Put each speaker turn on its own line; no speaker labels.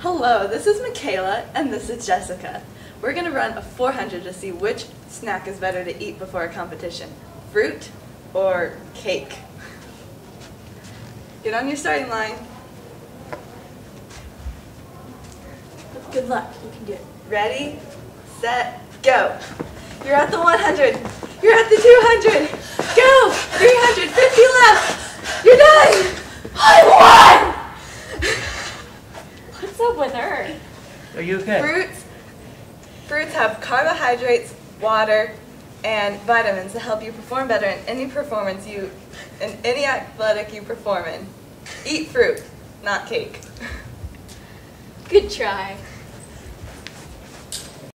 Hello, this is Michaela and this is Jessica. We're going to run a 400 to see which snack is better to eat before a competition. Fruit or cake? Get on your starting line.
Good luck. You can do it.
Ready, set, go. You're at the 100. You're at the 200.
What's up with her?
Are you okay?
Fruits. Fruits have carbohydrates, water, and vitamins to help you perform better in any performance you, in any athletic you perform in. Eat fruit, not cake.
Good try.